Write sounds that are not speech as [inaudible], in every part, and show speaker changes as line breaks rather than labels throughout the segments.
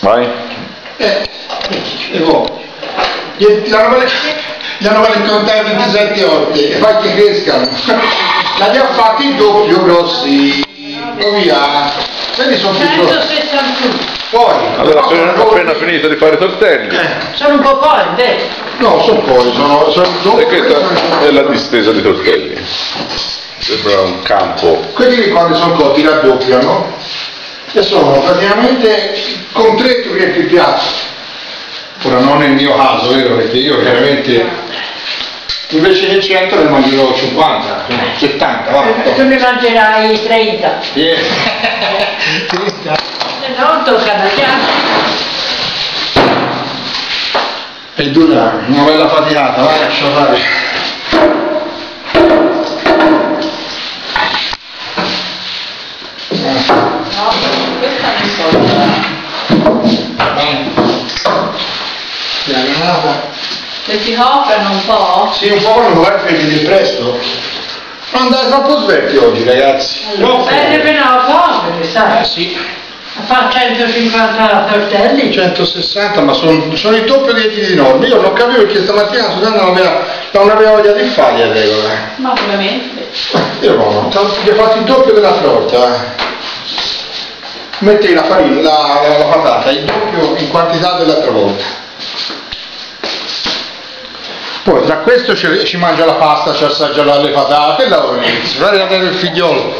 Vai.
Eh, e voi. Gli, gli hanno vale- gli hanno valentato 27 orte e fai che crescano. [laughs] L'abbiamo fatti in doppio grossi. O via. Quelli sono più grossi.
161.
Poi,
Allora,
sono
appena finito di fare i tortelli.
Eh,
Sono un po' poi, vero?
no, sono poi, sono, sono
E
doppio.
questa è la distesa di tortelli. Sembra un campo.
Quelli quando sono cotti raddoppiano e sono praticamente con tre tu riempi il piatto. Ora non nel mio caso, vero? Perché io chiaramente invece che 100 ne mangerò 50, 70, va.
E tu ne mangerai 30.
Vieni.
Se no tocca da
È dura, una bella faticata, vai, lascia fare.
Se si coprono un po',
Sì, un po' non vuoi finire presto. Non andate troppo svetti oggi, ragazzi. Troppo.
bene per la povera,
Eh
sai.
sì,
A fare 150 tortelli.
160, ma sono, sono il doppio dei di norme. Io non capivo perché stamattina Susanna non aveva, non aveva voglia di fare a regola.
Ma ovviamente.
Io no, che ho fatto il doppio della torta. Metti la farina, la, la- la patata, il doppio in quantità dell'altra volta. Poi tra questo ci, ci mangia la pasta, ci assaggia la- le patate, e lavora inizio, fare vedere il figliolo.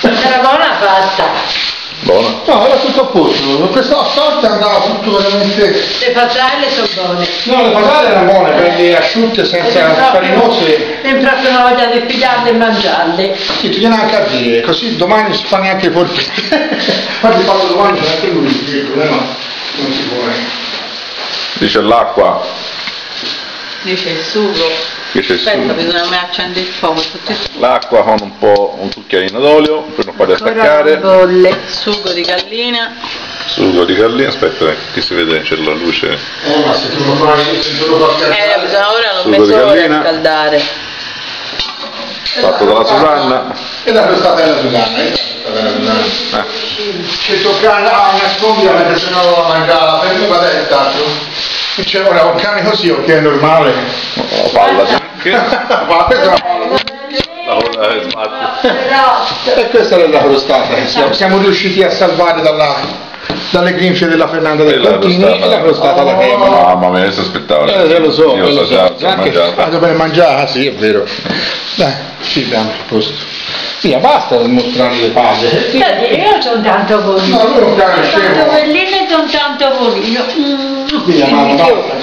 Era buona pasta.
Buona.
No, era tutto a posto, con questa sorta andava tutto veramente...
Le patate sono buone.
No, le patate erano buone, quelle asciutte senza farinose.
Proprio una voglia di pigliarle e mangiarle.
Sì, tu vieni anche a dire, così domani si fa neanche i porchetti. Infatti [laughs] farlo domani c'è anche lui, il problema non si può.
Dice l'acqua
Dice il sugo.
che c'è
Aspetta,
su.
bisogna accendere il fuoco.
L'acqua con un po' un cucchiaino d'olio per non farli attaccare.
bolle. Sugo di gallina.
Sugo di gallina, aspetta, che si vede, c'è la luce.
Eh, ma se tu lo fai, se tu lo fai
Eh, bisogna ora
Sugo di
mezz'ora a scaldare.
fatto dalla Susanna.
E la crostata della Susanna, eh.
Eh,
Ci tocca a nascondere perché se no la mangiava, per me c'è ora un cane così, ok, è normale. [laughs]
la palla anche.
Ma questa è una palla.
Che.
E questa è la crostata che siamo, siamo riusciti a salvare dalla, dalle grinfie della Fernanda del
la
Contini
crostata.
e la crostata alla crema.
Mamma mia, adesso aspettavo.
Eh, se lo so,
Io ho
lo so.
ho
Anche
mangiato.
ah, dopo mangiare, ah, sì, è vero. Dai, ci siamo a posto. Via, basta mostrare le palle.
Io sono tanto volino.
No,
tanto bellino e sono tanto volino.
Via, mamma, basta.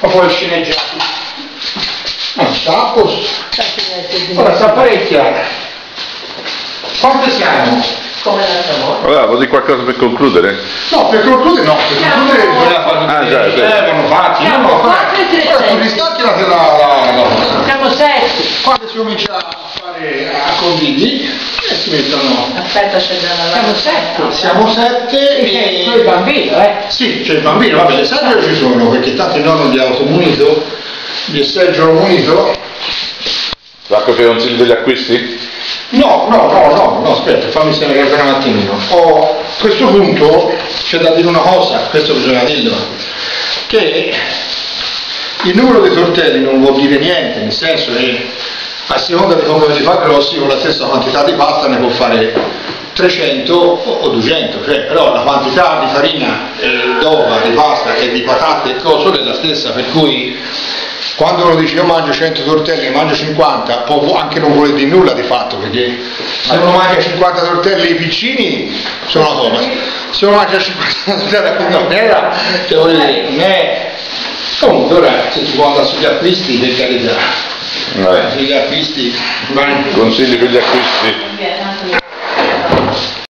Ma poi sceneggiati. Ah, sta a posto. Ora sta parecchia. Quante siamo?
Come l'altra volta.
Allora, vuoi dire qualcosa per concludere?
No, per concludere no, per concludere bisogna fare
Ah, già, è vero.
eh, vanno fatti, no,
Siamo
no,
quattro e tre
ora
sette.
sugli stacchi la, la, la, la,
Siamo sette.
quando si comincia a fare a convigli e si mettono
Aspetta, c'è da
Siamo sette.
siamo sette
E
e
c'è il bambino, eh.
sì c'è il bambino vabbè le sedie ci sono perché tanto il nonno gli ha automunito gli è seggio munito
L'acqua che consigli degli acquisti?
no no no no no aspetta fammi stare ragionare un attimino Oh, a questo punto c'è da dire una cosa questo bisogna dirlo che il numero dei tortelli non vuol dire niente nel senso che a seconda di come li fa grossi con la stessa quantità di pasta ne può fare 300 o 200 cioè, però la quantità di farina eh, d'ova, di pasta e di patate e cose è la stessa per cui quando uno dice io mangio 100 tortelli e mangio 50 può anche non voler dire nulla di fatto perché se uno mangia 50 tortelli piccini sono come se uno mangia 50 tortelli non era cioè, voglio dire, non è comunque ora se tu vuoi andare sugli acquisti per carità sugli acquisti
Consigli per gli acquisti?